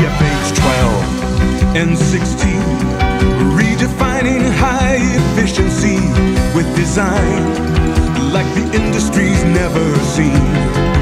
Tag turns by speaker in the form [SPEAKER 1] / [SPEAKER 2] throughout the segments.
[SPEAKER 1] CFH 12 and 16, redefining high efficiency with design like the industry's never seen.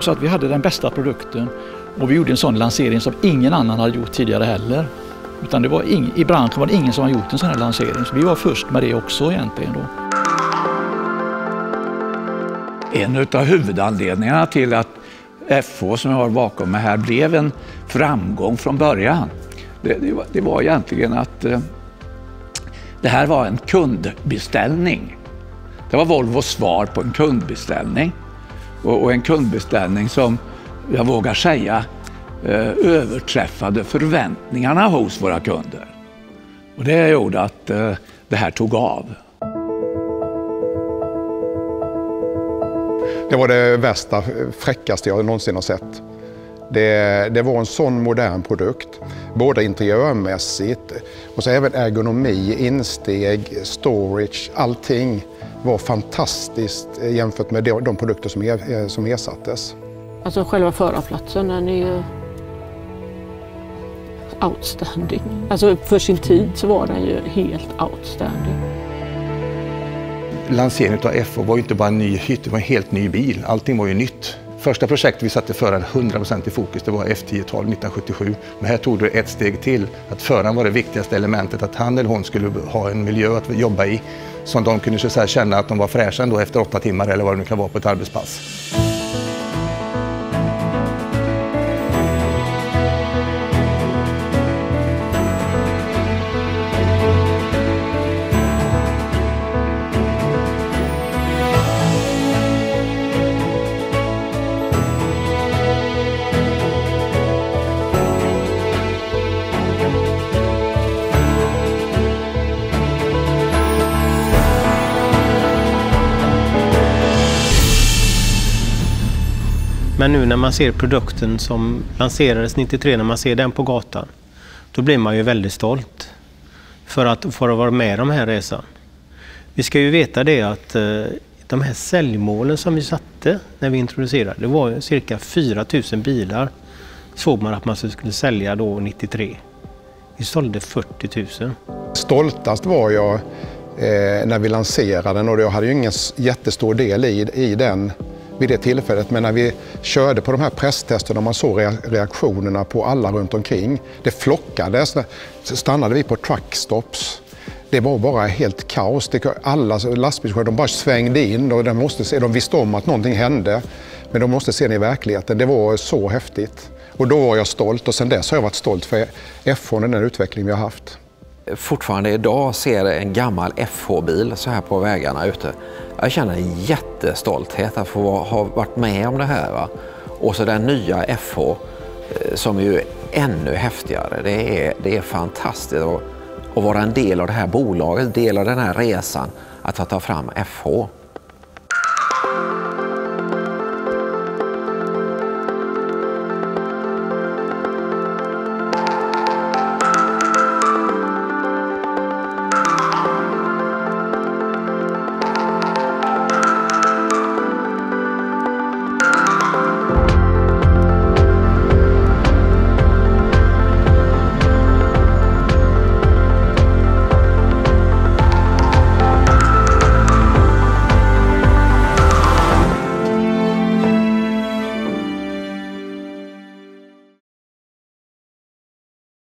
[SPEAKER 2] Så att vi hade den bästa produkten och vi gjorde en sån lansering som ingen annan hade gjort tidigare heller. Utan det var ing, I branschen var det ingen som hade gjort en sån här lansering, så vi var först med det också egentligen. Då.
[SPEAKER 3] En av huvudanledningarna till att FH som jag har bakom mig här blev en framgång från början. Det, det, var, det var egentligen att eh, det här var en kundbeställning. Det var Volvos svar på en kundbeställning och, och en kundbeställning som jag vågar säga eh, överträffade förväntningarna hos våra kunder. Och det gjorde att eh, det här tog av.
[SPEAKER 4] Det var det värsta, fräckaste jag någonsin har sett. Det, det, var en sån modern produkt, både interiörmässigt och så även ergonomi, insteg, storage, allting var fantastiskt jämfört med de, produkter som, er, som ersattes.
[SPEAKER 5] Alltså själva förarplatsen den är ju outstanding. Alltså för sin tid så var den ju helt outstanding.
[SPEAKER 6] Lanseringen av FH var ju inte bara en ny hytt, det var en helt ny bil. Allting var ju nytt. Första projektet vi satte föraren 100% i fokus, det var F10-12 1977. Men här tog det ett steg till, att föraren var det viktigaste elementet, att han eller hon skulle ha en miljö att jobba i som de kunde så känna att de var fräscha ändå efter åtta timmar eller vad det nu kan vara på ett arbetspass.
[SPEAKER 7] Men nu när man ser produkten som lanserades 93, när man ser den på gatan, då blir man ju väldigt stolt för att få vara med om den här resan. Vi ska ju veta det att eh, de här säljmålen som vi satte när vi introducerade, det var cirka 4 000 bilar såg man att man skulle sälja då 93. Vi sålde 40 000.
[SPEAKER 4] Stoltast var jag eh, när vi lanserade den och jag hade ju ingen jättestor del i, i den vid det tillfället. Men när vi körde på de här presstesterna och man såg reaktionerna på alla runt omkring. Det flockades. Stannade vi på truckstops. Det var bara helt kaos. Alla lastbilschaufförer bara svängde in och de, måste se, de visste om att någonting hände. Men de måste se det i verkligheten. Det var så häftigt. Och då var jag stolt och sen dess har jag varit stolt för F1 och den utveckling vi har haft
[SPEAKER 8] fortfarande idag ser en gammal FH-bil så här på vägarna ute. Jag känner en jättestolthet att få ha varit med om det här. Va? Och så den nya FH eh, som är ju ännu häftigare. Det är, det är fantastiskt att, att vara en del av det här bolaget, del av den här resan att ta fram FH.